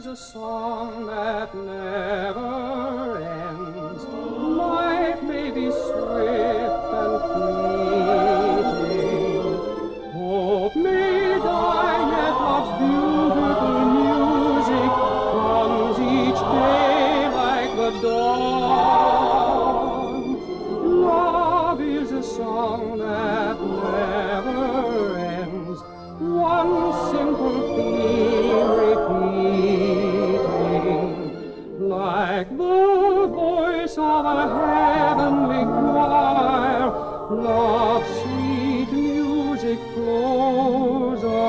is a song that never ends. Life may be swift and fleeting. Hope may die, yet love's beautiful music comes each day like the dawn. Love is a song that like the voice of a heavenly choir, love's sweet music flows.